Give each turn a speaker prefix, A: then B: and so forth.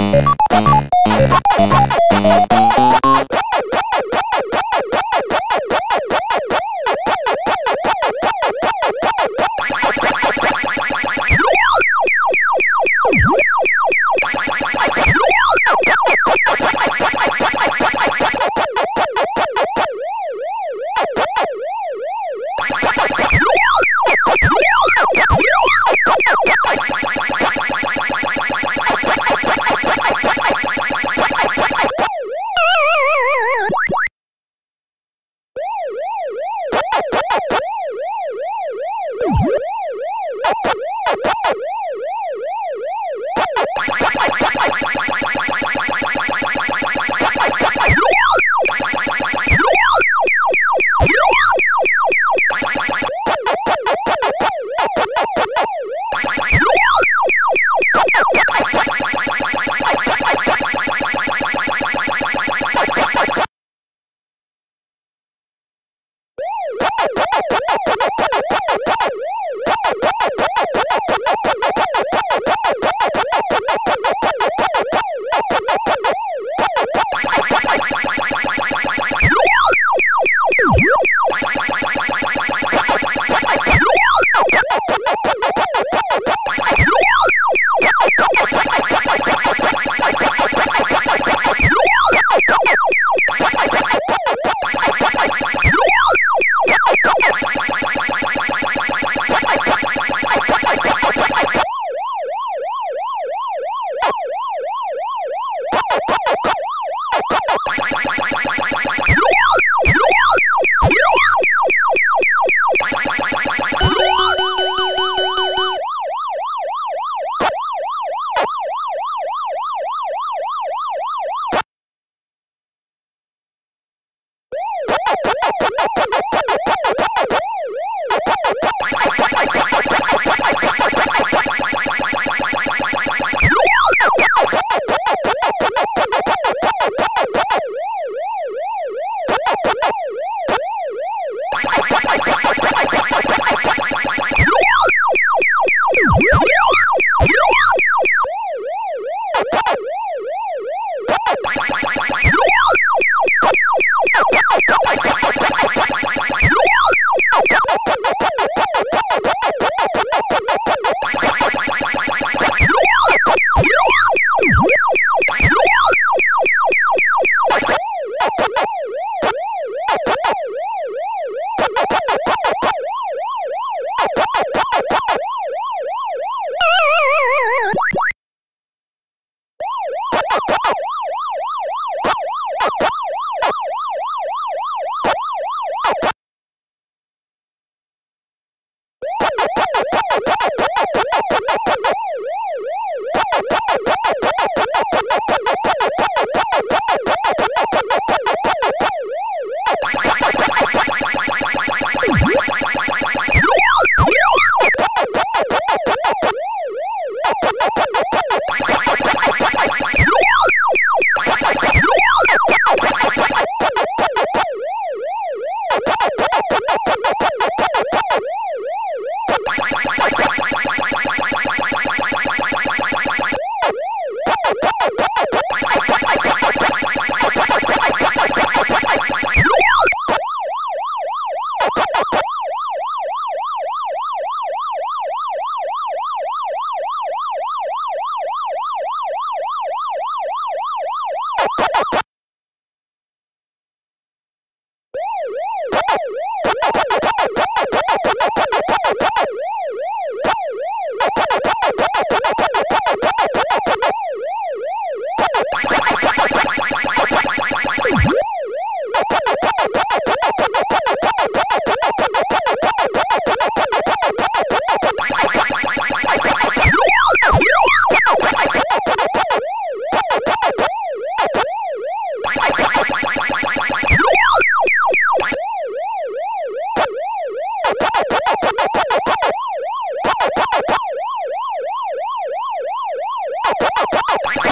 A: you